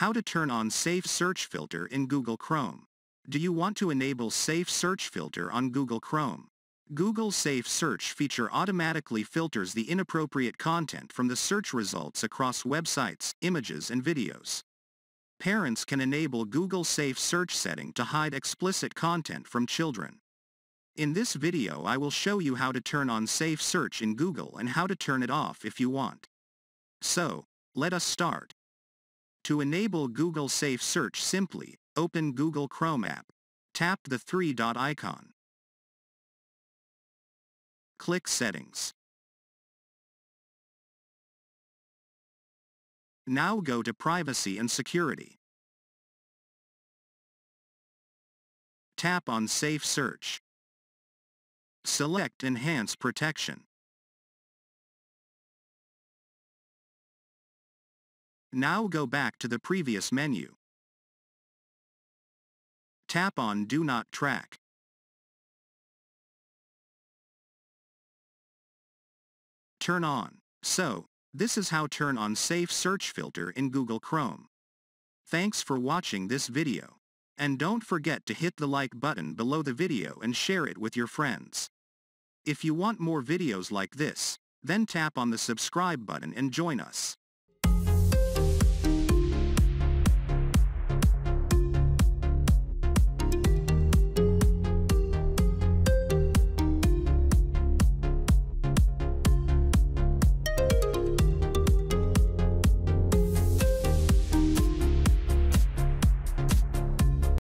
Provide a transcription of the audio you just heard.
How to turn on Safe Search Filter in Google Chrome. Do you want to enable Safe Search Filter on Google Chrome? Google Safe Search feature automatically filters the inappropriate content from the search results across websites, images and videos. Parents can enable Google Safe Search setting to hide explicit content from children. In this video I will show you how to turn on Safe Search in Google and how to turn it off if you want. So, let us start. To enable Google Safe Search simply, open Google Chrome app. Tap the three-dot icon. Click Settings. Now go to Privacy and Security. Tap on Safe Search. Select Enhance Protection. Now go back to the previous menu. Tap on Do Not Track. Turn on. So, this is how turn on Safe Search Filter in Google Chrome. Thanks for watching this video. And don't forget to hit the like button below the video and share it with your friends. If you want more videos like this, then tap on the subscribe button and join us.